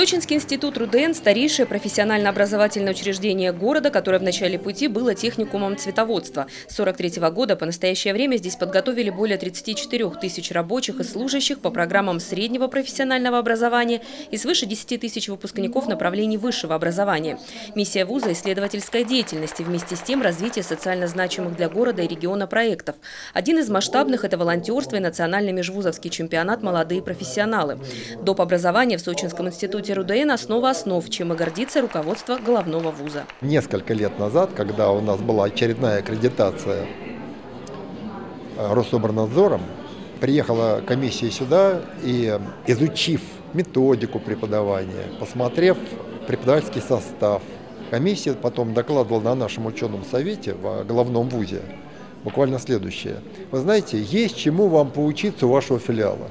Сочинский институт РУДН – старейшее профессионально-образовательное учреждение города, которое в начале пути было техникумом цветоводства. С 43 года по настоящее время здесь подготовили более 34 тысяч рабочих и служащих по программам среднего профессионального образования и свыше 10 тысяч выпускников направлений высшего образования. Миссия вуза – исследовательская деятельность и вместе с тем развитие социально значимых для города и региона проектов. Один из масштабных – это волонтерство и национальный межвузовский чемпионат «Молодые профессионалы». Доп. образование в Сочинском институте РУДН основа основ, чем и гордится руководство головного вуза. Несколько лет назад, когда у нас была очередная аккредитация э, Рособорнадзором, приехала комиссия сюда и, изучив методику преподавания, посмотрев преподавательский состав, комиссия потом докладывала на нашем ученом совете в головном вузе буквально следующее. Вы знаете, есть чему вам поучиться у вашего филиала.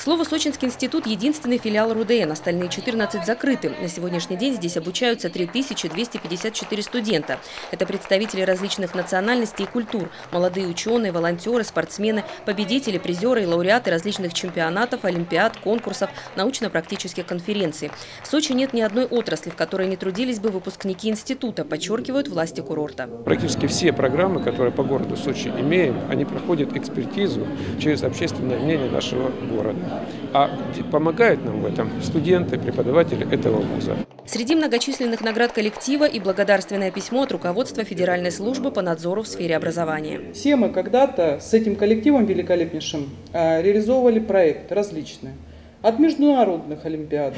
К слову, Сочинский институт – единственный филиал РУДН, остальные 14 закрыты. На сегодняшний день здесь обучаются 3254 студента. Это представители различных национальностей и культур, молодые ученые, волонтеры, спортсмены, победители, призеры и лауреаты различных чемпионатов, олимпиад, конкурсов, научно-практических конференций. В Сочи нет ни одной отрасли, в которой не трудились бы выпускники института, подчеркивают власти курорта. Практически все программы, которые по городу Сочи имеем, они проходят экспертизу через общественное мнение нашего города. А помогают нам в этом студенты, преподаватели этого вуза. Среди многочисленных наград коллектива и благодарственное письмо от руководства Федеральной службы по надзору в сфере образования. Все мы когда-то с этим коллективом великолепнейшим а, реализовывали проекты различные. От международных олимпиад,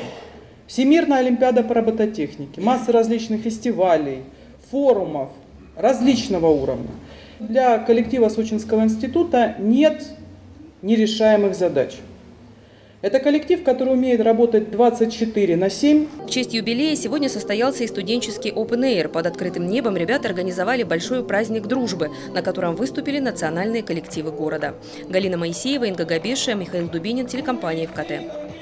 Всемирная олимпиада по робототехнике, масса различных фестивалей, форумов различного уровня. Для коллектива Сочинского института нет нерешаемых задач. Это коллектив, который умеет работать 24 на 7. В честь юбилея сегодня состоялся и студенческий Open Air. Под открытым небом ребята организовали большой праздник дружбы, на котором выступили национальные коллективы города. Галина Моисеева, Инга Габеша, Михаил Дубинин, телекомпания ВКТ.